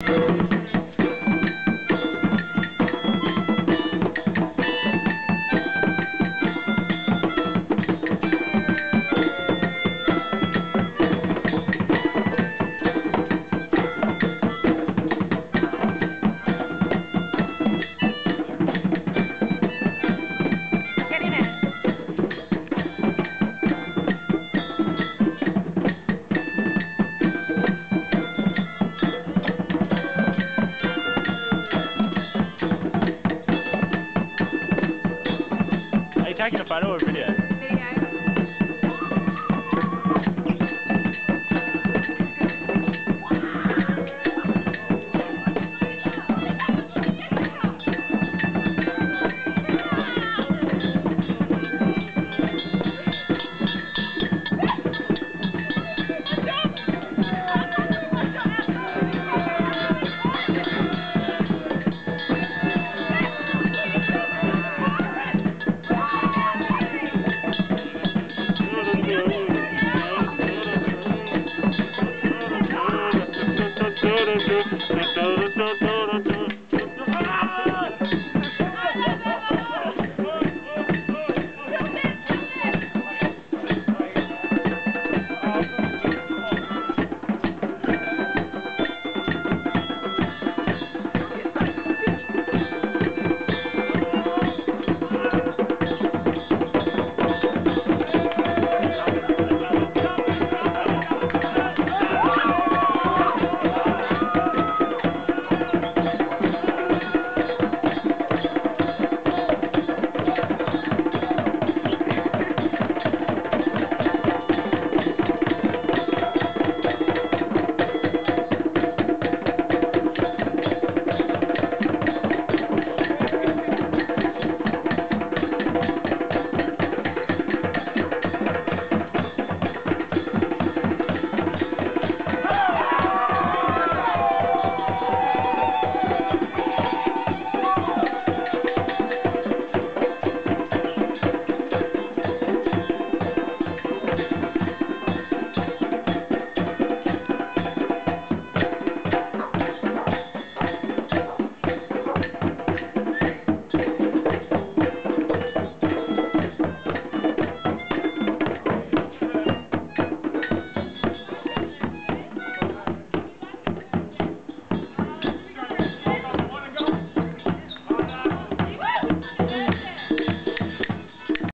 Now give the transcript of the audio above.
Get magnified over video.